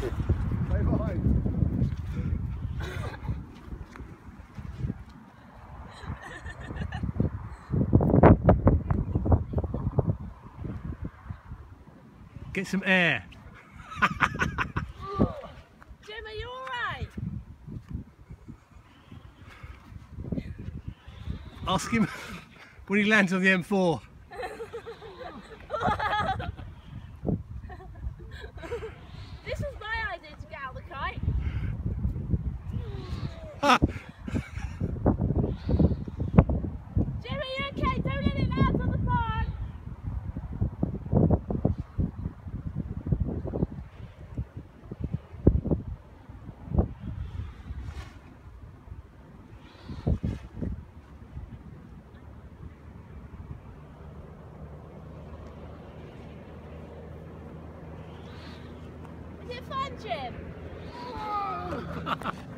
Play behind. Get some air. oh, Jim, are you alright? Ask him when he lands on the M4. Is it fun, Jim?